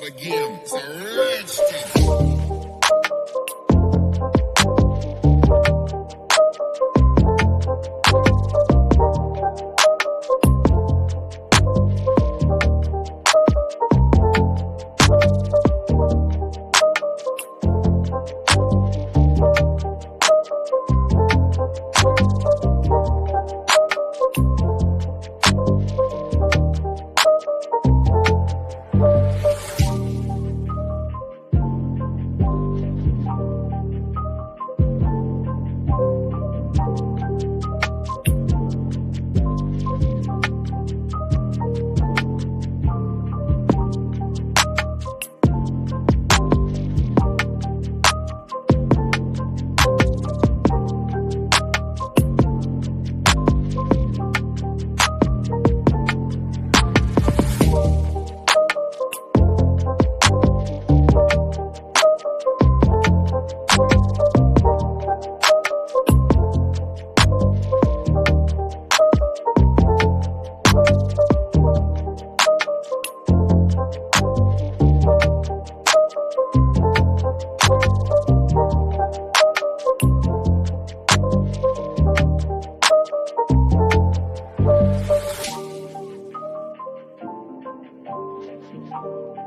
out again. It's a rich Thank